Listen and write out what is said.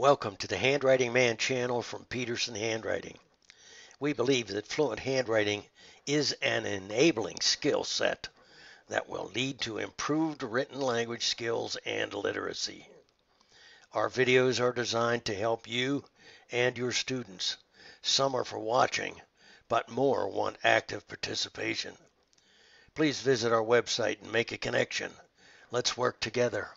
Welcome to the Handwriting Man channel from Peterson Handwriting. We believe that fluent handwriting is an enabling skill set that will lead to improved written language skills and literacy. Our videos are designed to help you and your students. Some are for watching, but more want active participation. Please visit our website and make a connection. Let's work together.